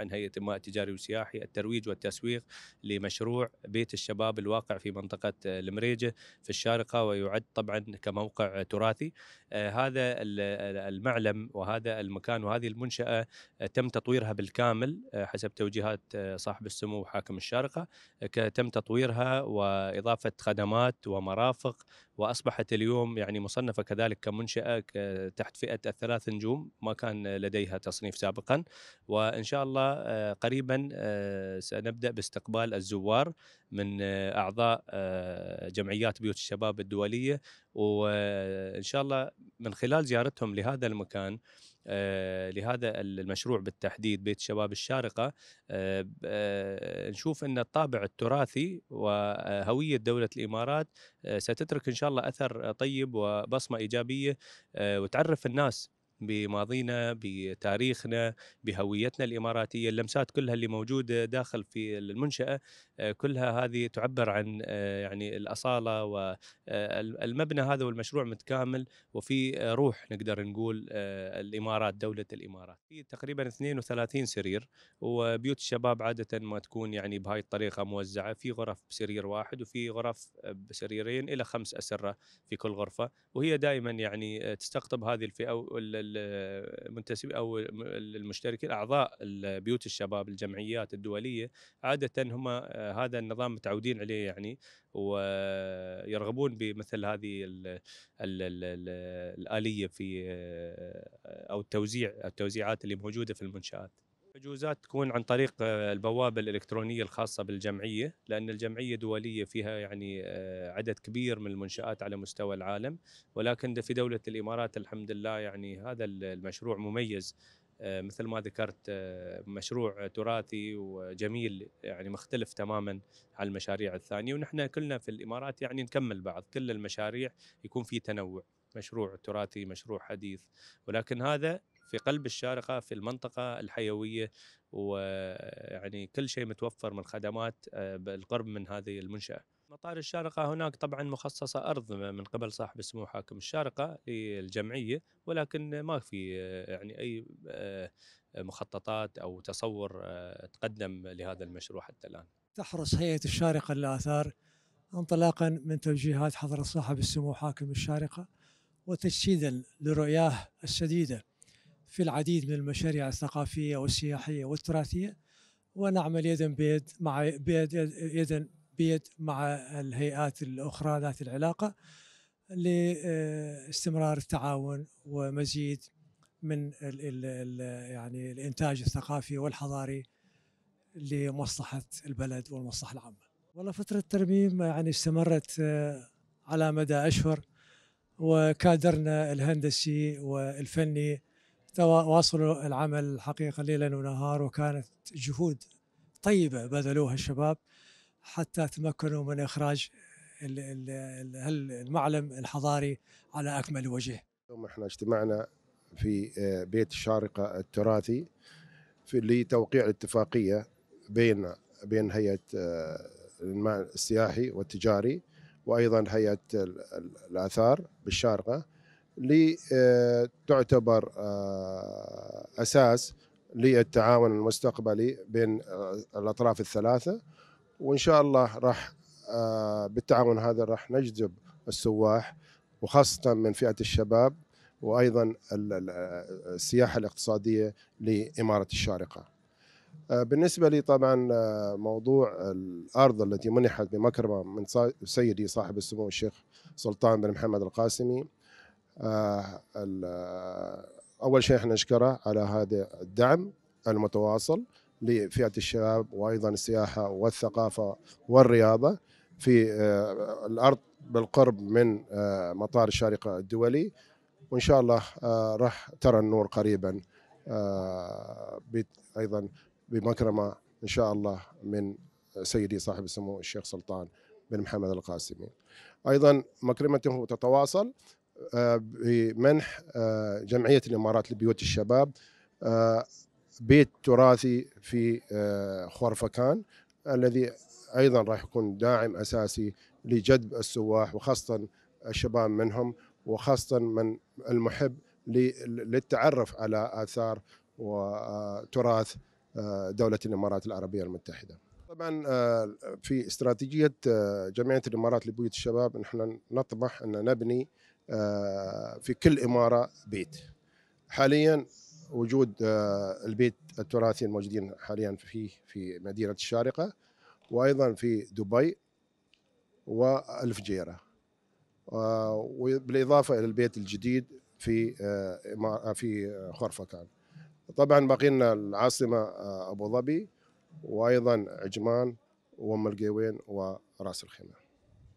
عن هيئة الماء التجاري والسياحي الترويج والتسويق لمشروع بيت الشباب الواقع في منطقة المريجة في الشارقة ويعد طبعا كموقع تراثي. هذا المعلم وهذا المكان وهذه المنشأة تم تطويرها بالكامل حسب توجيهات صاحب السمو حاكم الشارقة. تم تطويرها وإضافة خدمات ومرافق وأصبحت اليوم يعني مصنفة كذلك كمنشأة تحت فئة الثلاث نجوم. ما كان لديها تصنيف سابقا. وإن شاء الله آه، قريبا آه، سنبدأ باستقبال الزوار من آه، أعضاء جمعيات بيوت الشباب الدولية وإن شاء الله من خلال زيارتهم لهذا المكان آه، لهذا المشروع بالتحديد بيت شباب الشارقة آه، آه، نشوف إن الطابع التراثي وهوية دولة الإمارات ستترك إن شاء الله أثر طيب وبصمة إيجابية وتعرف الناس بماضينا بتاريخنا بهويتنا الإماراتية. اللمسات كلها اللي موجودة داخل في المنشأة آه، كلها هذه تعبر عن آه، يعني الأصالة والمبنى هذا والمشروع متكامل. وفي روح نقدر نقول آه، الإمارات دولة الإمارات. في تقريبا 32 سرير. وبيوت الشباب عادة ما تكون يعني بهاي الطريقة موزعة. في غرف بسرير واحد وفي غرف بسريرين إلى خمس أسرة في كل غرفة. وهي دائما يعني تستقطب هذه الفئة المنتسب أو المشتركين اعضاء بيوت الشباب الجمعيات الدولية عادة هم هذا النظام متعودين عليه يعني ويرغبون بمثل هذه ال ال ال الآلية في أو التوزيع التوزيعات اللي موجودة في المنشآت. حجوزات تكون عن طريق البوابة الإلكترونية الخاصة بالجمعية لأن الجمعية دولية فيها يعني عدد كبير من المنشآت على مستوى العالم. ولكن في دولة الإمارات الحمد لله يعني هذا المشروع مميز. مثل ما ذكرت مشروع تراثي وجميل يعني مختلف تماما عن المشاريع الثانية. ونحن كلنا في الإمارات يعني نكمل بعض كل المشاريع يكون في تنوع. مشروع تراثي مشروع حديث. ولكن هذا في قلب الشارقة في المنطقة الحيوية ويعني كل شيء متوفر من خدمات آه، بالقرب من هذه المنشأة. مطار الشارقة هناك طبعا مخصصة أرض من قبل صاحب السمو حاكم الشارقة للجمعيه ولكن ما في آه، يعني أي آه، مخططات أو تصور تقدم لهذا المشروع حتى الآن. تحرص هيئة الشارقة للآثار انطلاقا من توجيهات حضرة صاحب السمو حاكم الشارقة وتجسيدا لرؤياه السديده في العديد من المشاريع الثقافية والسياحية والتراثية ونعمل يدا بيد مع بيد يدا بيد مع الهيئات الأخرى ذات العلاقة لاستمرار التعاون ومزيد من ال ال يعني الإنتاج الثقافي والحضاري لمصلحة البلد والمصلحة العامة. والله فترة الترميم يعني استمرت آه، على مدى أشهر وكادرنا الهندسي والفني واصلوا العمل الحقيقة ليلا ونهار وكانت جهود طيبة بذلوها الشباب حتى تمكنوا من إخراج المعلم الحضاري على أكمل وجه. اليوم إحنا اجتمعنا في آه، بيت الشارقة التراثي في لتوقيع الاتفاقية بين بين هيئة آه، الماء السياحي والتجاري وأيضا هيئة الآثار بالشارقة. لتعتبر آه، أساس للتعاون المستقبلي بين آه، الأطراف الثلاثة وإن شاء الله راح آه، بالتعاون هذا راح نجذب السواح وخاصة من فئة الشباب وأيضا السياحة الاقتصادية لإمارة الشارقة. بالنسبة لي طبعا موضوع الأرض التي منحت بمكرمة من سيدي صاحب السمو الشيخ سلطان بن محمد القاسمي أول شيء إحنا نشكره على هذا الدعم المتواصل لفئة الشباب وأيضا السياحة والثقافة والرياضة في آه، الأرض بالقرب من آه، مطار الشارقه الدولي. وإن شاء الله راح ترى النور قريبا أيضا بمكرمة إن شاء الله من سيدي صاحب السمو الشيخ سلطان بن محمد القاسمي. أيضا مكرمته تتواصل بمنح آه، جمعية الإمارات لبيوت الشباب آه، بيت تراثي في آه، خورفكان الذي أيضا راح يكون داعم أساسي لجذب السواح وخاصة الشباب منهم وخاصة من المحب للتعرف على آثار وتراث آه، دولة الإمارات العربية المتحدة. طبعا آه، في استراتيجية آه، جمعية الإمارات لبيوت الشباب نحن نطمح أن نبني في كل إمارة بيت. حاليا وجود البيت التراثي الموجودين حاليا فيه في مدينة الشارقة وأيضا في دبي والفجيره وبالإضافة إلى البيت الجديد في في خرفكان طبعا باقي لنا العاصمة أبو ظبي وأيضا عجمان وأم القيوين وراس الخيمة.